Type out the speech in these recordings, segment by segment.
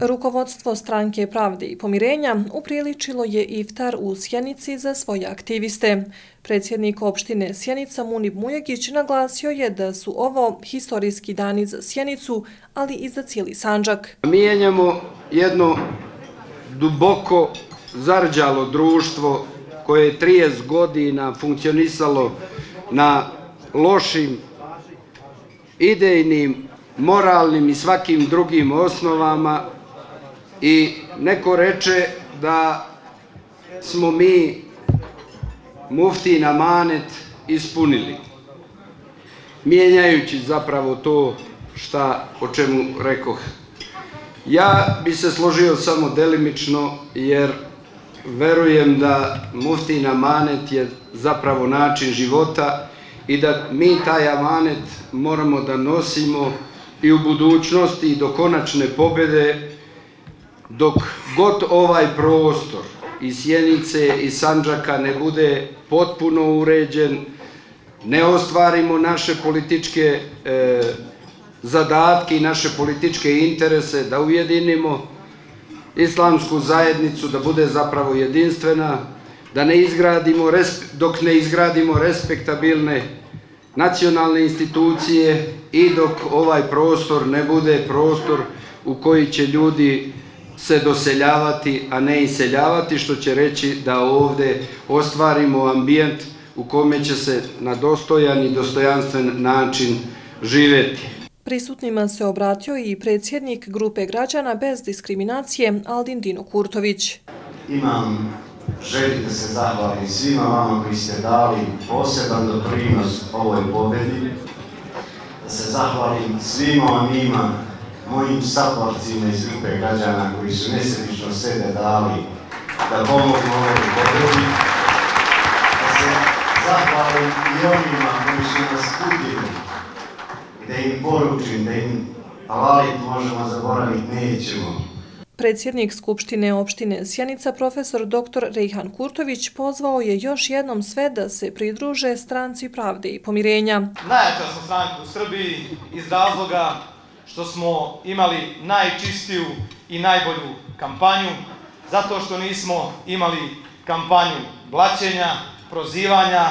Rukovodstvo stranke Pravde i pomirenja upriličilo je iftar u Sjenici za svoje aktiviste. Predsjednik opštine Sjenica Munib Mujegić naglasio je da su ovo historijski dani za Sjenicu, ali i za cijeli Sanđak. Mijenjamo jedno duboko zarđalo društvo koje je 30 godina funkcionisalo na lošim idejnim, moralnim i svakim drugim osnovama i neko reče da smo mi mufti na manet ispunili, mijenjajući zapravo to šta, o čemu rekoh. Ja bi se složio samo delimično, jer verujem da mufti na manet je zapravo način života i da mi taj amanet moramo da nosimo i u budućnosti i do konačne pobjede dok god ovaj prostor i Sjenice i Sanđaka ne bude potpuno uređen, ne ostvarimo naše političke e, zadatke i naše političke interese, da ujedinimo islamsku zajednicu, da bude zapravo jedinstvena, da ne izgradimo, dok ne izgradimo respektabilne nacionalne institucije i dok ovaj prostor ne bude prostor u koji će ljudi se doseljavati, a ne iseljavati, što će reći da ovde ostvarimo ambijent u kome će se na dostojan i dostojanstven način živeti. Prisutnima se obratio i predsjednik grupe građana bez diskriminacije Aldin Dino Kurtović. Imam želji da se zahvalim svima vama koji ste dali poseban doprinos ovoj pobedi, da se zahvalim svima onima mojim saporcima iz grupe građana koji su nesredično sebe dali da pomogu ovoj pobedi, da se zahvalim i onima koji su nas kutili, da im poručim, da im alalit možemo zaboraviti, nećemo. Predsjednik Skupštine opštine Sjenica, profesor dr. Rejhan Kurtović, pozvao je još jednom sve da se pridruže stranci pravde i pomirenja. Najjača smo stranka u Srbiji iz razloga što smo imali najčistiju i najbolju kampanju, zato što nismo imali kampanju blaćenja, prozivanja,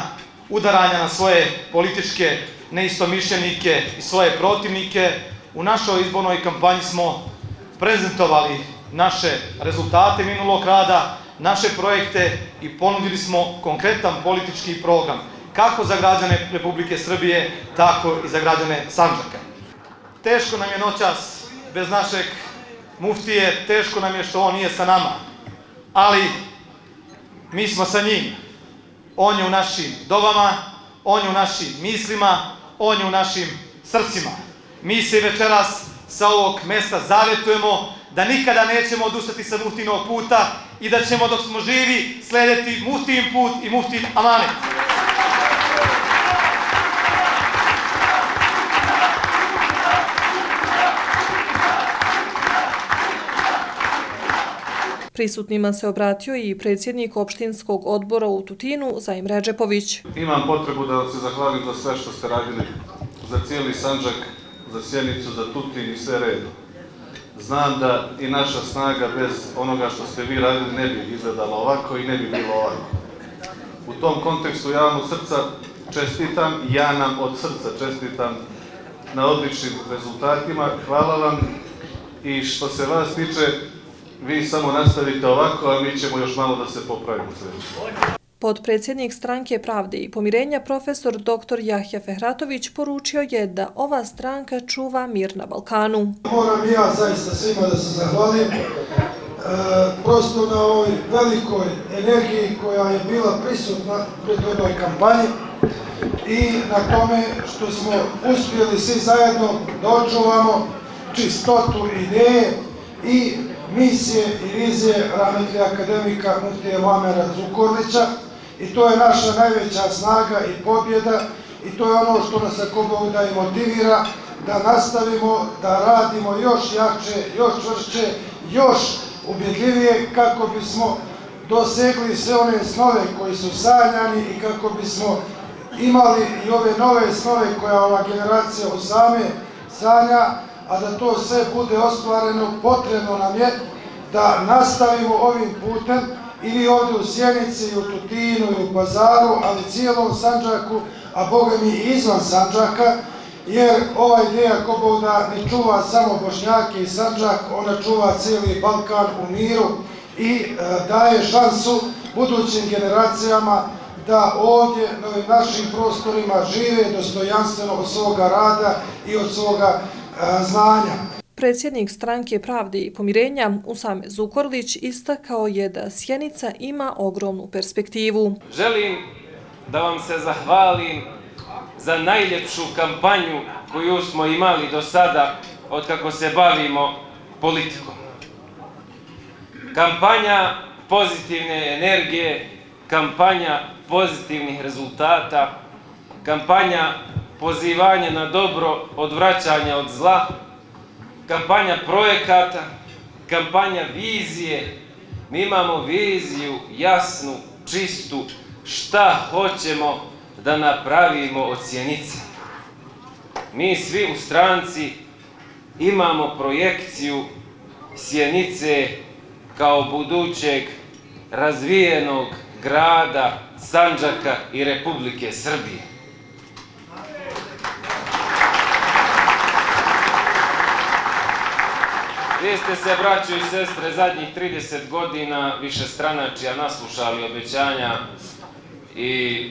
udaranja na svoje političke neistomišljenike i svoje protivnike. U našoj izbornoj kampanji smo prezentovali naše rezultate minulog rada, naše projekte i ponudili smo konkretan politički program kako za građane Republike Srbije, tako i za građane Sanđaka. Teško nam je noćas bez našeg muftije, teško nam je što on nije sa nama, ali mi smo sa njim. On je u našim dobama, on je u našim mislima, on je u našim srcima. Mi se večeras sa ovog mesta zavetujemo da nikada nećemo odustati sa muftinog puta i da ćemo dok smo živi slediti muftin put i muftin amanet. Prisutnima se obratio i predsjednik opštinskog odbora u Tutinu, Zajim Ređepović. Imam potrebu da se zahvalim za sve što ste radili, za cijeli Sanđak, za Sjenicu, za Tutin i sve redu znam da i naša snaga bez onoga što ste vi radili ne bi izgledala ovako i ne bi bilo ovako. U tom kontekstu ja vam od srca čestitam i ja nam od srca čestitam na odličnim rezultatima. Hvala vam i što se vas tiče, vi samo nastavite ovako, a mi ćemo još malo da se popravimo sve. Podpredsjednik stranke Pravde i pomirenja profesor dr. Jahja Fehratović poručio je da ova stranka čuva mir na Balkanu. Moram ja zaista svima da se zahvalim e, prosto na ovoj velikoj energiji koja je bila prisutna pred ovoj kampanji i na tome što smo uspjeli svi zajedno da očuvamo čistotu ideje i misije i vizije rahmetli akademika Muftije Vamera Zukorlića, I to je naša najveća snaga i pobjeda i to je ono što nas ako Bog da i motivira da nastavimo, da radimo još jače, još čvršće, još ubjedljivije kako bismo dosegli sve one snove koji su sanjani i kako bismo imali i ove nove snove koja ova generacija u same sanja, a da to sve bude ostvareno, potrebno nam je da nastavimo ovim putem ili ovdje u Sjenici, i u Tutinu, i u Pazaru, ali cijelom Sanđaku, a Boga mi i izvan Sanđaka, jer ova ideja Koboda ne čuva samo Bošnjake i Sanđak, ona čuva cijeli Balkan u miru i e, daje šansu budućim generacijama da ovdje na ovim našim prostorima žive dostojanstveno od svoga rada i od svoga e, znanja. Predsjednik stranke Pravde i pomirenja Usame Zukorlić istakao je da Sjenica ima ogromnu perspektivu. Želim da vam se zahvalim za najljepšu kampanju koju smo imali do sada od kako se bavimo politikom. Kampanja pozitivne energije, kampanja pozitivnih rezultata, kampanja pozivanje na dobro, odvraćanje od zla, kampanja projekata, kampanja vizije. Mi imamo viziju jasnu, čistu, šta hoćemo da napravimo od sjenice. Mi svi u stranci imamo projekciju sjenice kao budućeg razvijenog grada Sanđaka i Republike Srbije. Gdje ste se, braćo i sestre, zadnjih 30 godina više stranačija naslušali obećanja i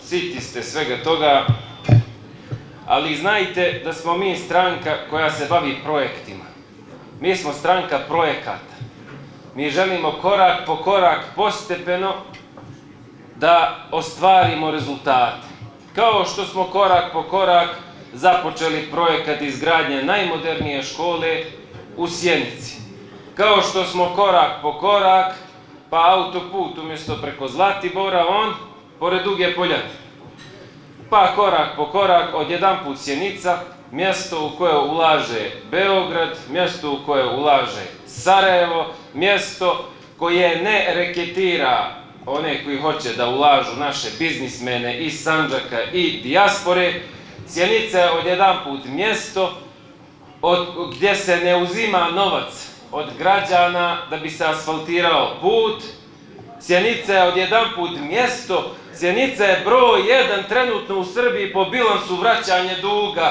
siti ste svega toga, ali znajte da smo mi stranka koja se bavi projektima. Mi smo stranka projekata. Mi želimo korak po korak, postepeno, da ostvarimo rezultate. Kao što smo korak po korak započeli projekat izgradnje najmodernije škole u Sjenici. Kao što smo korak po korak, pa autoput umjesto preko Zlatibora, on pored Duge Poljane. Pa korak po korak, od jedan put Sjenica, mjesto u koje ulaže Beograd, mjesto u koje ulaže Sarajevo, mjesto koje ne reketira one koji hoće da ulažu naše biznismene iz Sanđaka i dijaspore. Sjenica je od jedan put mjesto od, gdje se ne uzima novac od građana da bi se asfaltirao put. Sjenica je od jedan put mjesto, Sjenica je broj jedan trenutno u Srbiji po bilansu vraćanja duga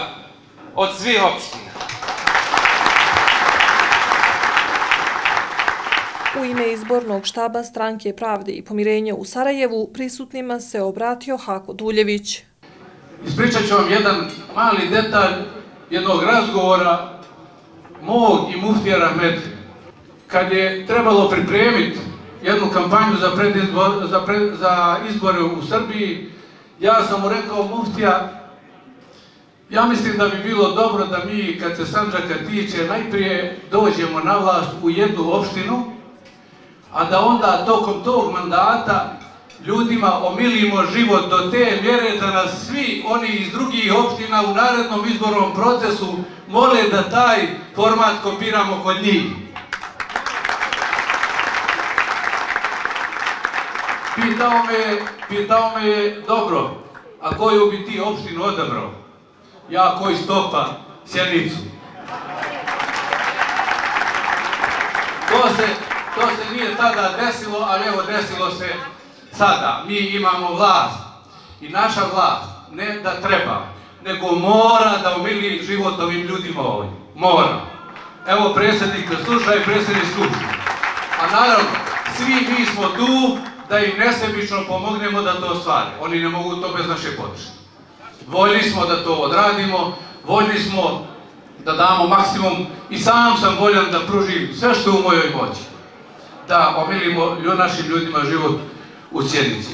od svih opština. U ime izbornog štaba stranke Pravde i pomirenja u Sarajevu prisutnima se obratio Hako Duljević. Ispričat ću vam jedan mali detalj jednog razgovora mog i muftija Rahmet. Kad je trebalo pripremiti jednu kampanju za, predizbor, za, pred, za izbore u Srbiji, ja sam mu rekao muftija, ja mislim da bi bilo dobro da mi, kad se Sanđaka tiče, najprije dođemo na vlast u jednu opštinu, a da onda tokom tog mandata ljudima omilimo život do te mjere da nas svi oni iz drugih opština u narednom izbornom procesu mole da taj format kopiramo kod njih. Pitao me, pitao me je, dobro, a koju bi ti opštinu odabrao? Ja koji stopa sjenicu. To se, to se nije tada desilo, ali evo desilo se sada. Mi imamo vlast i naša vlast ne da treba, nego mora da umili život ovim ljudima ovdje. Mora. Evo predsjednik sluša i predsjednik sluša. A naravno, svi mi smo tu da im nesebično pomognemo da to ostvare. Oni ne mogu to bez naše podrške. Voljni smo da to odradimo, voljni smo da damo maksimum i sam sam voljan da pružim sve što u mojoj moći. Da omilimo našim ljudima život u sjednici.